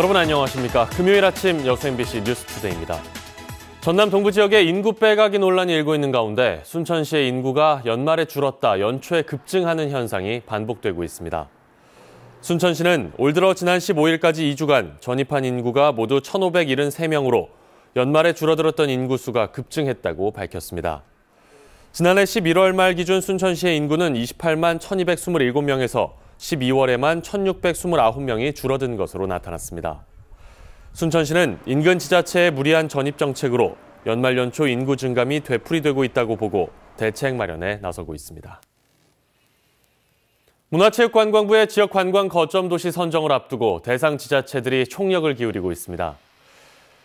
여러분 안녕하십니까. 금요일 아침 여수 MBC 뉴스투데이입니다. 전남 동부 지역의 인구 빼가기 논란이 일고 있는 가운데 순천시의 인구가 연말에 줄었다 연초에 급증하는 현상이 반복되고 있습니다. 순천시는 올 들어 지난 15일까지 2주간 전입한 인구가 모두 1,573명으로 연말에 줄어들었던 인구수가 급증했다고 밝혔습니다. 지난해 11월 말 기준 순천시의 인구는 28만 1,227명에서 12월에만 1,629명이 줄어든 것으로 나타났습니다. 순천시는 인근 지자체의 무리한 전입 정책으로 연말 연초 인구 증감이 되풀이되고 있다고 보고 대책 마련에 나서고 있습니다. 문화체육관광부의 지역 관광 거점 도시 선정을 앞두고 대상 지자체들이 총력을 기울이고 있습니다.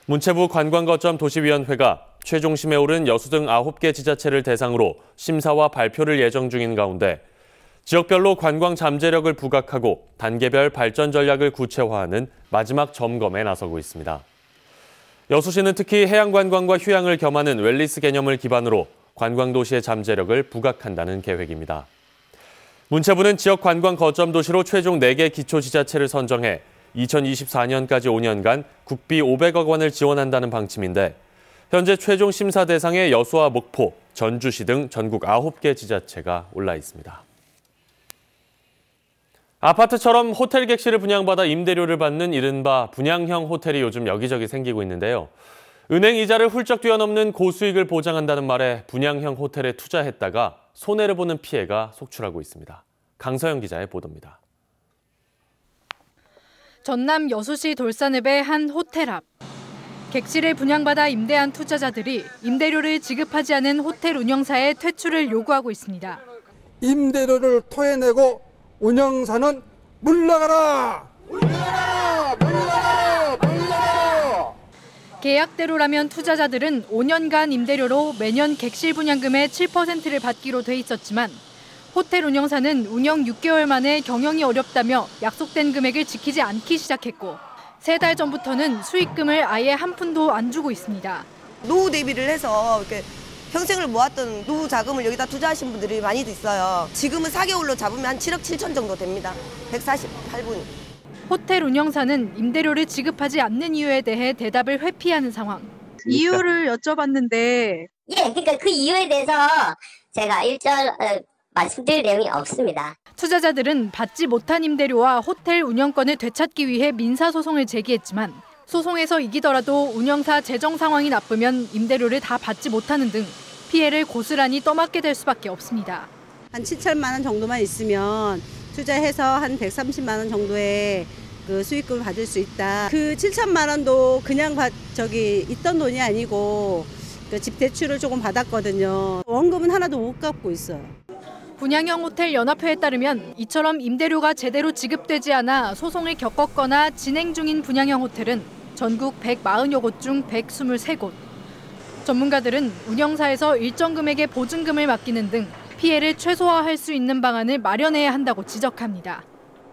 문체부 관광거점 도시위원회가 최종심에 오른 여수 등 9개 지자체를 대상으로 심사와 발표를 예정 중인 가운데 지역별로 관광 잠재력을 부각하고 단계별 발전 전략을 구체화하는 마지막 점검에 나서고 있습니다. 여수시는 특히 해양관광과 휴양을 겸하는 웰리스 개념을 기반으로 관광도시의 잠재력을 부각한다는 계획입니다. 문체부는 지역 관광 거점 도시로 최종 4개 기초지자체를 선정해 2024년까지 5년간 국비 500억 원을 지원한다는 방침인데 현재 최종 심사 대상에 여수와 목포, 전주시 등 전국 9개 지자체가 올라 있습니다. 아파트처럼 호텔 객실을 분양받아 임대료를 받는 이른바 분양형 호텔이 요즘 여기저기 생기고 있는데요. 은행 이자를 훌쩍 뛰어넘는 고수익을 보장한다는 말에 분양형 호텔에 투자했다가 손해를 보는 피해가 속출하고 있습니다. 강서영 기자의 보도입니다. 전남 여수시 돌산읍의 한 호텔 앞. 객실을 분양받아 임대한 투자자들이 임대료를 지급하지 않은 호텔 운영사의 퇴출을 요구하고 있습니다. 임대료를 토해내고 운영사는 물러가라! 물러가라! 물러가라! 물러가라! 계약대로라면 투자자들은 5년간 임대료로 매년 객실 분양금의 7%를 받기로 돼 있었지만 호텔 운영사는 운영 6개월 만에 경영이 어렵다며 약속된 금액을 지키지 않기 시작했고 세 달 전부터는 수익금을 아예 한 푼도 안 주고 있습니다. 노후 대비를 해서 이렇게 평생을 모았던 노후 자금을 여기다 투자하신 분들이 많이 있어요. 지금은 4개월로 잡으면 한 7억 7천 정도 됩니다. 148분. 호텔 운영사는 임대료를 지급하지 않는 이유에 대해 대답을 회피하는 상황. 이유를 여쭤봤는데 예, 그러니까 그 이유에 대해서 제가 일절 어, 말씀드릴 내용이 없습니다. 투자자들은 받지 못한 임대료와 호텔 운영권을 되찾기 위해 민사소송을 제기했지만 소송에서 이기더라도 운영사 재정 상황이 나쁘면 임대료를 다 받지 못하는 등 피해를 고스란히 떠맡게 될 수밖에 없습니다. 한 7천만 원 정도만 있으면 투자해서 한 130만 원 정도의 그 수익금을 받을 수 있다. 그 7천만 원도 그냥 받, 저기 있던 돈이 아니고 그 집 대출을 조금 받았거든요. 원금은 하나도 못 갚고 있어요. 분양형 호텔 연합회에 따르면 이처럼 임대료가 제대로 지급되지 않아 소송을 겪었거나 진행 중인 분양형 호텔은 전국 140여 곳 중 123곳. 전문가들은 운영사에서 일정 금액의 보증금을 맡기는 등 피해를 최소화할 수 있는 방안을 마련해야 한다고 지적합니다.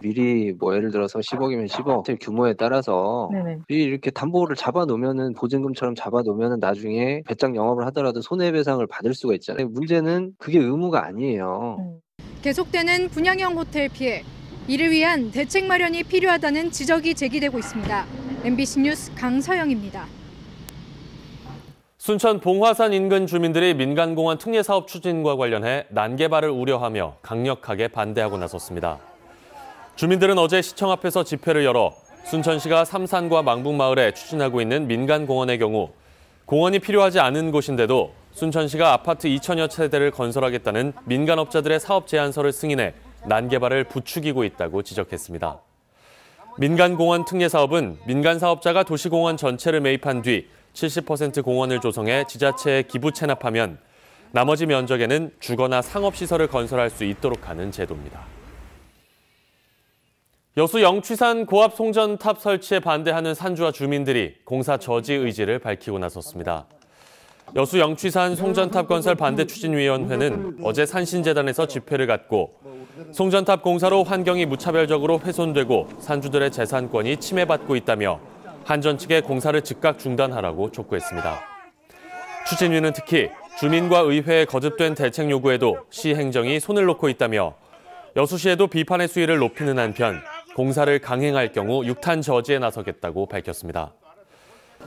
미리 뭐 예를 들어서 10억이면 10억 호텔 규모에 따라서 네네. 미리 이렇게 담보를 잡아 놓으면은 보증금처럼 잡아 놓으면은 나중에 배짱 영업을 하더라도 손해배상을 받을 수가 있잖아요. 문제는 그게 의무가 아니에요. 계속되는 분양형 호텔 피해. 이를 위한 대책 마련이 필요하다는 지적이 제기되고 있습니다. MBC 뉴스 강서영입니다. 순천 봉화산 인근 주민들이 민간공원 특례 사업 추진과 관련해 난개발을 우려하며 강력하게 반대하고 나섰습니다. 주민들은 어제 시청 앞에서 집회를 열어 순천시가 삼산과 망북마을에 추진하고 있는 민간공원의 경우 공원이 필요하지 않은 곳인데도 순천시가 아파트 2천여 채대를 건설하겠다는 민간업자들의 사업 제안서를 승인해 난개발을 부추기고 있다고 지적했습니다. 민간공원 특례 사업은 민간 사업자가 도시공원 전체를 매입한 뒤 70% 공원을 조성해 지자체에 기부 체납하면 나머지 면적에는 주거나 상업시설을 건설할 수 있도록 하는 제도입니다. 여수 영취산 고압 송전탑 설치에 반대하는 산주와 주민들이 공사 저지 의지를 밝히고 나섰습니다. 여수 영취산 송전탑 건설 반대 추진위원회는 어제 산신재단에서 집회를 갖고 송전탑 공사로 환경이 무차별적으로 훼손되고 산주들의 재산권이 침해받고 있다며 한전 측에 공사를 즉각 중단하라고 촉구했습니다. 추진위는 특히 주민과 의회에 거듭된 대책 요구에도 시 행정이 손을 놓고 있다며 여수시에도 비판의 수위를 높이는 한편 공사를 강행할 경우 육탄 저지에 나서겠다고 밝혔습니다.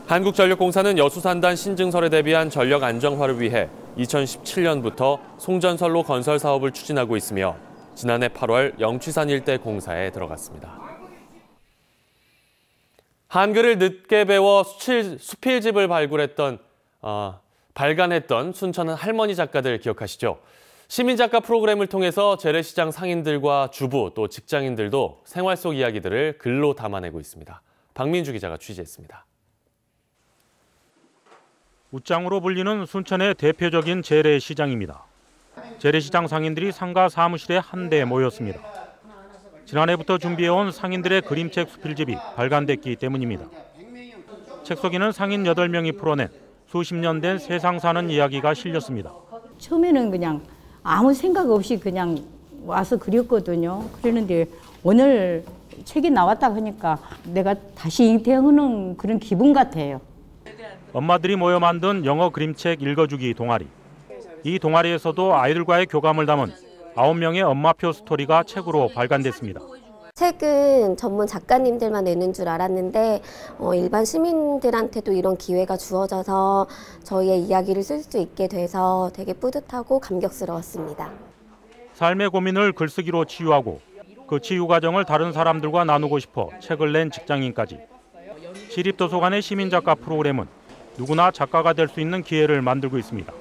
한국전력공사는 여수산단 신증설에 대비한 전력 안정화를 위해 2017년부터 송전선로 건설 사업을 추진하고 있으며 지난해 8월 영취산 일대 공사에 들어갔습니다. 한글을 늦게 배워 수칠, 수필집을 발굴했던 어, 발간했던 순천 할머니 작가들 기억하시죠? 시민작가 프로그램을 통해서 재래시장 상인들과 주부 또 직장인들도 생활 속 이야기들을 글로 담아내고 있습니다. 박민주 기자가 취재했습니다. 웃장으로 불리는 순천의 대표적인 재래시장입니다. 재래시장 상인들이 상가 사무실에 한데 모였습니다. 지난해부터 준비해온 상인들의 그림책 수필집이 발간됐기 때문입니다. 책 속에는 상인 8명이 풀어낸 수십 년 된 세상 사는 이야기가 실렸습니다. 처음에는 그냥 아무 생각 없이 그냥 와서 그렸거든요. 그랬는데 오늘 책이 나왔다 하니까 내가 다시 잉태하는 그런 기분 같아요. 엄마들이 모여 만든 영어 그림책 읽어주기 동아리. 이 동아리에서도 아이들과의 교감을 담은 9명의 엄마표 스토리가 책으로 발간됐습니다. 책은 전문 작가님들만 내는 줄 알았는데 어, 일반 시민들한테도 이런 기회가 주어져서 저희의 이야기를 쓸 수 있게 돼서 되게 뿌듯하고 감격스러웠습니다. 삶의 고민을 글쓰기로 치유하고 그 치유 과정을 다른 사람들과 나누고 싶어 책을 낸 직장인까지 시립도서관의 시민작가 프로그램은 누구나 작가가 될 수 있는 기회를 만들고 있습니다.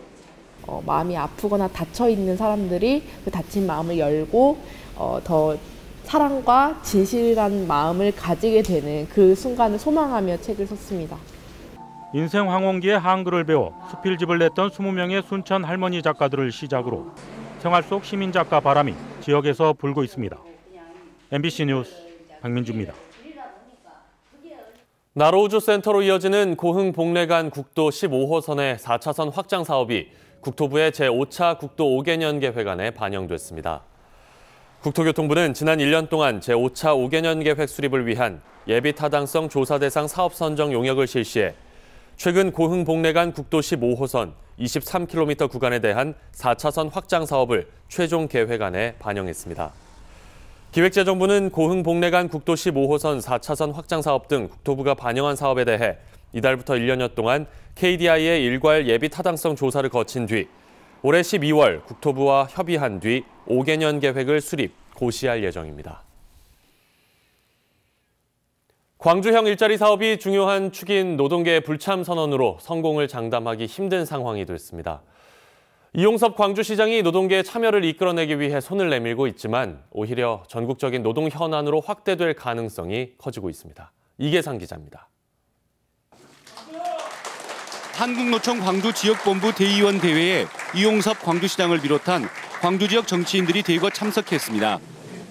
어, 마음이 아프거나 닫혀 있는 사람들이 그 닫힌 마음을 열고 어, 더 사랑과 진실한 마음을 가지게 되는 그 순간을 소망하며 책을 썼습니다. 인생 황혼기에 한글을 배워 수필집을 냈던 20명의 순천 할머니 작가들을 시작으로 생활 속 시민 작가 바람이 지역에서 불고 있습니다. MBC 뉴스 박민주입니다. 나로우주 센터로 이어지는 고흥 복례간 국도 15호선의 4차선 확장 사업이 국토부의 제5차 국도 5개년 계획안에 반영됐습니다. 국토교통부는 지난 1년 동안 제5차 5개년 계획 수립을 위한 예비 타당성 조사 대상 사업 선정 용역을 실시해 최근 고흥 복례간 국도 15호선 23km 구간에 대한 4차선 확장 사업을 최종 계획안에 반영했습니다. 기획재정부는 고흥 복례간 국도 15호선 4차선 확장 사업 등 국토부가 반영한 사업에 대해 이달부터 1년여 동안 KDI의 일괄 예비 타당성 조사를 거친 뒤 올해 12월 국토부와 협의한 뒤 5개년 계획을 수립, 고시할 예정입니다. 광주형 일자리 사업이 중요한 축인 노동계의 불참 선언으로 성공을 장담하기 힘든 상황이 됐습니다. 이용섭 광주시장이 노동계의 참여를 이끌어내기 위해 손을 내밀고 있지만 오히려 전국적인 노동 현안으로 확대될 가능성이 커지고 있습니다. 이계상 기자입니다. 한국노총 광주 지역본부 대의원 대회에 이용섭 광주시장을 비롯한 광주 지역 정치인들이 대거 참석했습니다.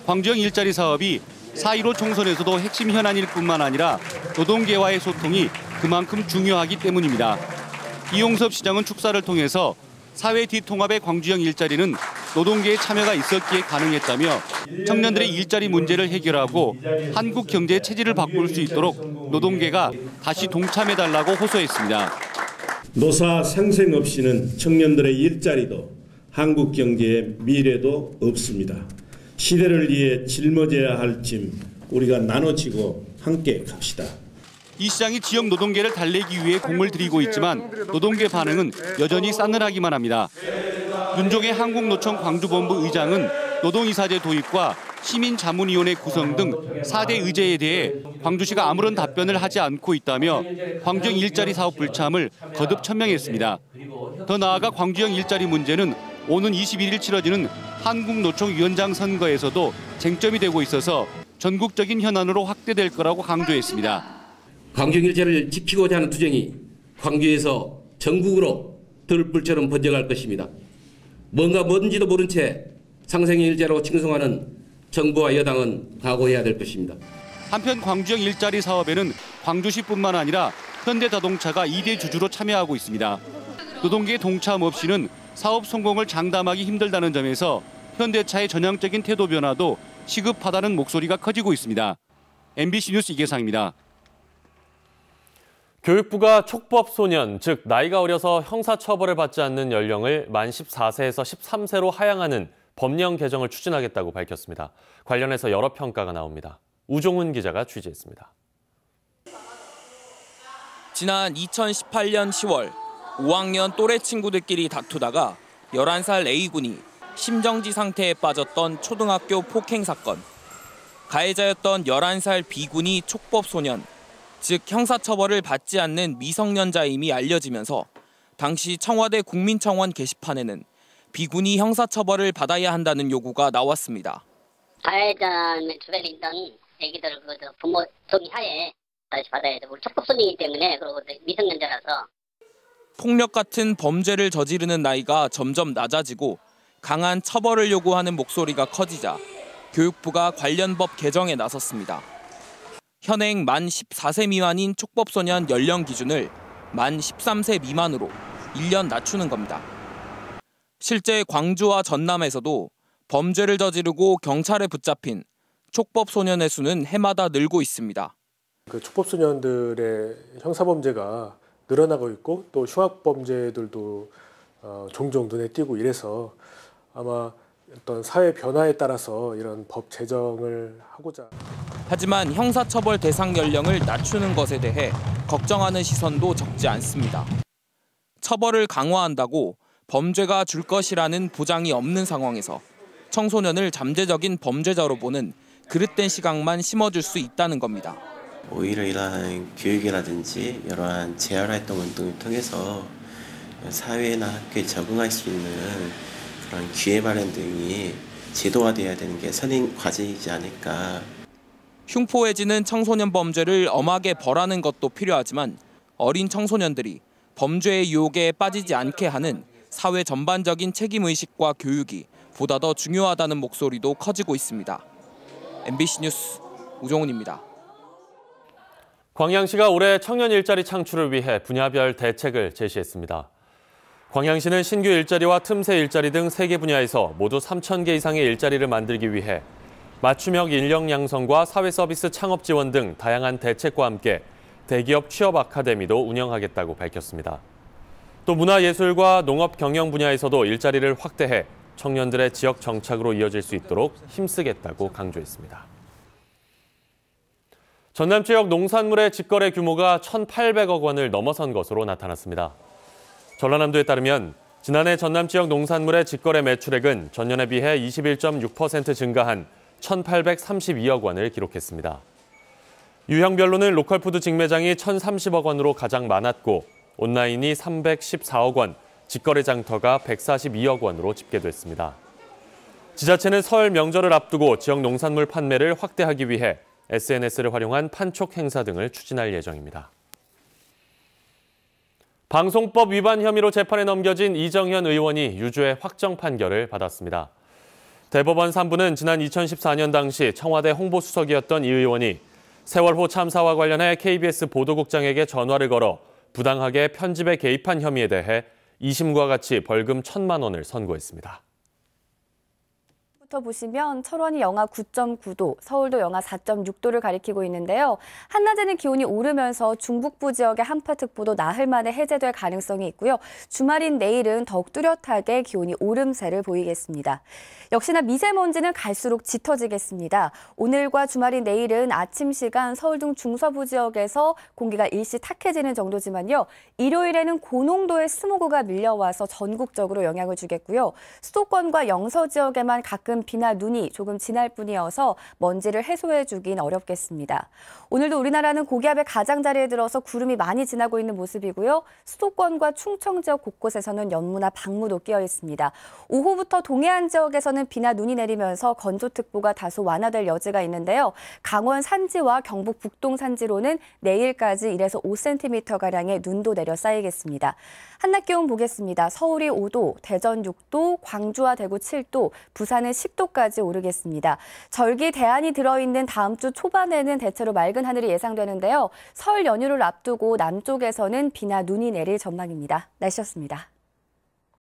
광주형 일자리 사업이 4.15 총선에서도 핵심 현안일 뿐만 아니라 노동계와의 소통이 그만큼 중요하기 때문입니다. 이용섭 시장은 축사를 통해서 사회 뒤통합의 광주형 일자리는 노동계의 참여가 있었기에 가능했다며 청년들의 일자리 문제를 해결하고 한국 경제의 체질을 바꿀 수 있도록 노동계가 다시 동참해달라고 호소했습니다. 노사 상생 없이는 청년들의 일자리도 한국 경제의 미래도 없습니다. 시대를 위해 짊어져야 할 짐 우리가 나눠지고 함께 갑시다. 이 시장이 지역 노동계를 달래기 위해 공을 들이고 있지만 노동계 반응은 여전히 싸늘하기만 합니다. 윤종의 한국노총 광주본부 의장은 노동이사제 도입과 시민자문위원회 구성 등 4대 의제에 대해 광주시가 아무런 답변을 하지 않고 있다며 광주형 일자리 사업 불참을 거듭 천명했습니다. 더 나아가 광주형 일자리 문제는 오는 21일 치러지는 한국노총 위원장 선거에서도 쟁점이 되고 있어서 전국적인 현안으로 확대될 거라고 강조했습니다. 일자리를 지키고자 하는 투쟁이 광주에서 전국으로 들불처럼 번져갈 것입니다. 뭔가 뭔지도 모른 채 상생의 일자로 칭송하는 정부와 여당은 각오해야 될 것입니다. 한편 광주형 일자리 사업에는 광주시뿐만 아니라 현대자동차가 2대 주주로 참여하고 있습니다. 노동계 동참 없이는 사업 성공을 장담하기 힘들다는 점에서 현대차의 전향적인 태도 변화도 시급하다는 목소리가 커지고 있습니다. MBC 뉴스 이계상입니다. 교육부가 촉법 소년, 즉 나이가 어려서 형사처벌을 받지 않는 연령을 만 14세에서 13세로 하향하는 법령 개정을 추진하겠다고 밝혔습니다. 관련해서 여러 평가가 나옵니다. 우종훈 기자가 취재했습니다. 지난 2018년 10월 5학년 또래 친구들끼리 다투다가 11살 A군이 심정지 상태에 빠졌던 초등학교 폭행 사건. 가해자였던 11살 B군이 촉법 소년, 즉 형사처벌을 받지 않는 미성년자임이 알려지면서 당시 청와대 국민청원 게시판에는 B군이 형사처벌을 받아야 한다는 요구가 나왔습니다. 가해자 주변에 있던 애기들 그 부모 동의하에 다시 받아야 되고 촉법소년이기 때문에 그리고 미성년자라서 폭력 같은 범죄를 저지르는 나이가 점점 낮아지고 강한 처벌을 요구하는 목소리가 커지자 교육부가 관련 법 개정에 나섰습니다. 현행 만 14세 미만인 촉법소년 연령 기준을 만 13세 미만으로 1년 낮추는 겁니다. 실제 광주와 전남에서도 범죄를 저지르고 경찰에 붙잡힌 촉법소년의 수는 해마다 늘고 있습니다. 그 촉법소년들의 형사범죄가 늘어나고 있고 또 흉악범죄들도 어, 종종 눈에 띄고 이래서 아마 어떤 사회 변화에 따라서 이런 법 제정을 하고자. 하지만 형사처벌 대상 연령을 낮추는 것에 대해 걱정하는 시선도 적지 않습니다. 처벌을 강화한다고 범죄가 줄 것이라는 보장이 없는 상황에서 청소년을 잠재적인 범죄자로 보는 그릇된 시각만 심어줄 수 있다는 겁니다. 오히려 이러한 교육이라든지 여러한 재활 활동 등을 통해서 사회나 학교에 적응할 수 있는 그런 기회 마련 등이 제도화돼야 되는 게 선행 과제이지 않을까. 흉포해지는 청소년 범죄를 엄하게 벌하는 것도 필요하지만 어린 청소년들이 범죄의 유혹에 빠지지 않게 하는 사회 전반적인 책임 의식과 교육이 보다 더 중요하다는 목소리도 커지고 있습니다. MBC 뉴스 우종훈입니다. 광양시가 올해 청년 일자리 창출을 위해 분야별 대책을 제시했습니다. 광양시는 신규 일자리와 틈새 일자리 등 3개 분야에서 모두 3천 개 이상의 일자리를 만들기 위해 맞춤형 인력 양성과 사회 서비스 창업 지원 등 다양한 대책과 함께 대기업 취업 아카데미도 운영하겠다고 밝혔습니다. 또 문화예술과 농업 경영 분야에서도 일자리를 확대해 청년들의 지역 정착으로 이어질 수 있도록 힘쓰겠다고 강조했습니다. 전남 지역 농산물의 직거래 규모가 1,800억 원을 넘어선 것으로 나타났습니다. 전라남도에 따르면 지난해 전남 지역 농산물의 직거래 매출액은 전년에 비해 21.6% 증가한 1,832억 원을 기록했습니다. 유형별로는 로컬푸드 직매장이 1,030억 원으로 가장 많았고 온라인이 314억 원, 직거래 장터가 142억 원으로 집계됐습니다. 지자체는 설 명절을 앞두고 지역 농산물 판매를 확대하기 위해 SNS를 활용한 판촉 행사 등을 추진할 예정입니다. 방송법 위반 혐의로 재판에 넘겨진 이정현 의원이 유죄 확정 판결을 받았습니다. 대법원 3부는 지난 2014년 당시 청와대 홍보수석이었던 이 의원이 세월호 참사와 관련해 KBS 보도국장에게 전화를 걸어 부당하게 편집에 개입한 혐의에 대해 2심과 같이 벌금 1천만 원을 선고했습니다. 부터 보시면 철원이 영하 9.9도, 서울도 영하 4.6도를 가리키고 있는데요. 한낮에는 기온이 오르면서 중북부 지역의 한파특보도 나흘 만에 해제될 가능성이 있고요. 주말인 내일은 더욱 뚜렷하게 기온이 오름세를 보이겠습니다. 역시나 미세먼지는 갈수록 짙어지겠습니다. 오늘과 주말인 내일은 아침 시간 서울 등 중서부 지역에서 공기가 일시 탁해지는 정도지만요. 일요일에는 고농도의 스모그가 밀려와서 전국적으로 영향을 주겠고요. 수도권과 영서 지역에만 가끔 비나 눈이 조금 지날 뿐이어서 먼지를 해소해 주긴 어렵겠습니다. 오늘도 우리나라는 고기압의 가장자리에 들어서 구름이 많이 지나고 있는 모습이고요. 수도권과 충청 지역 곳곳에서는 연무나 방무도 끼어 있습니다. 오후부터 동해안 지역에서는 비나 눈이 내리면서 건조특보가 다소 완화될 여지가 있는데요. 강원 산지와 경북 북동 산지로는 내일까지 1에서 5cm가량의 눈도 내려 쌓이겠습니다. 한낮 기온 보겠습니다. 서울이 5도, 대전 6도, 광주와 대구 7도, 부산은 10도까지 오르겠습니다. 절기 대안이 들어있는 다음 주 초반에는 대체로 맑은 하늘이 예상되는데요. 설 연휴를 앞두고 남쪽에서는 비나 눈이 내릴 전망입니다. 날씨였습니다.